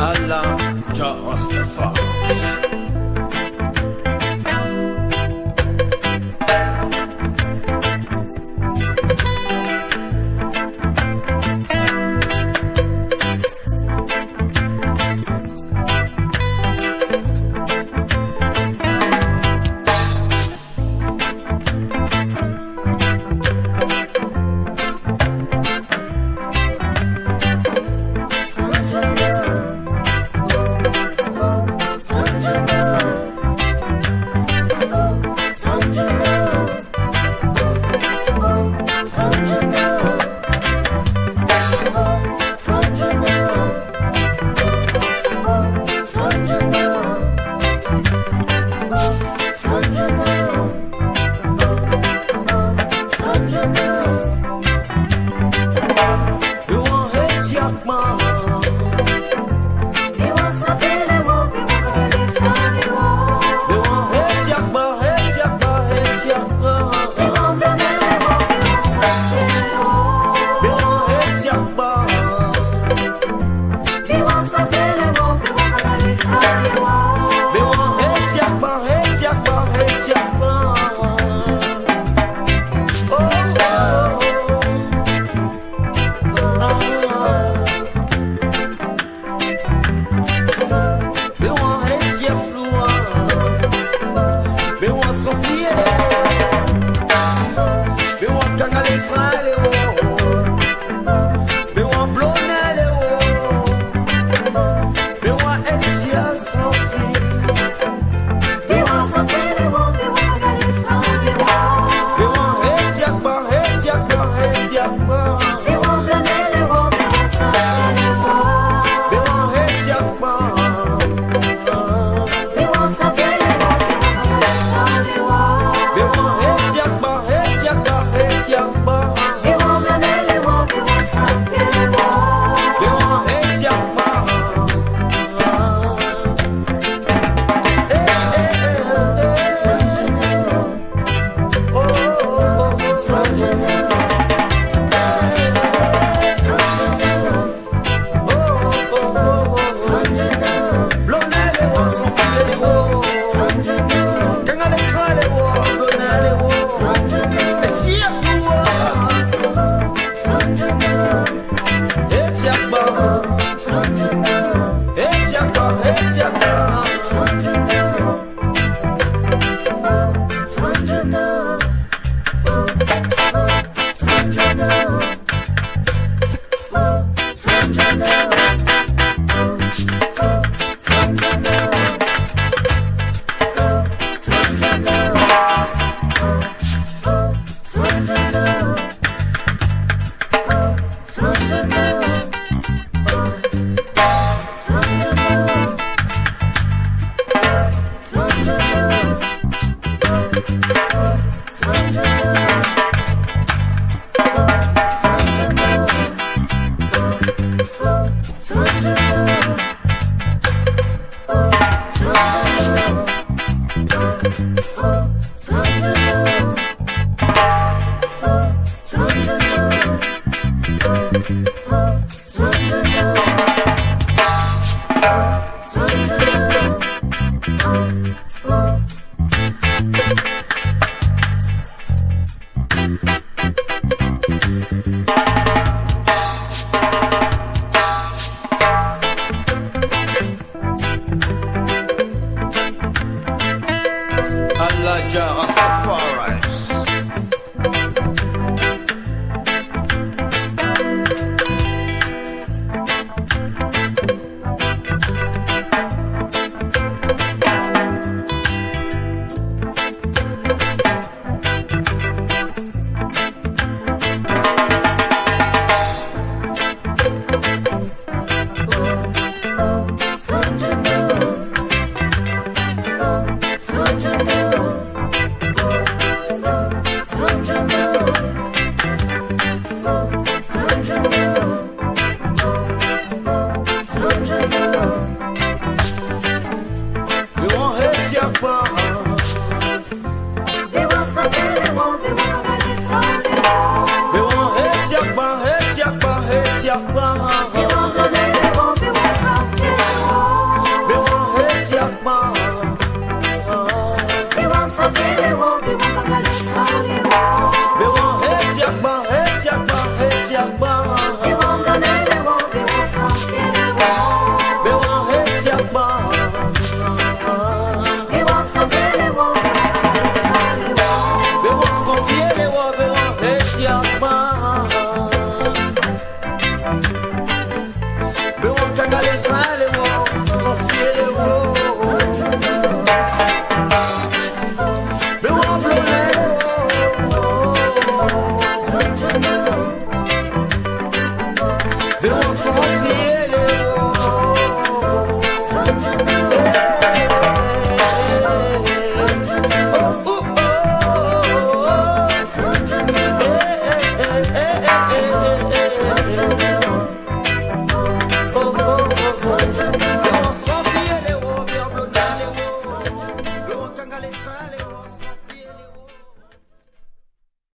Allah, Jah Rastafari. Sofia. 啊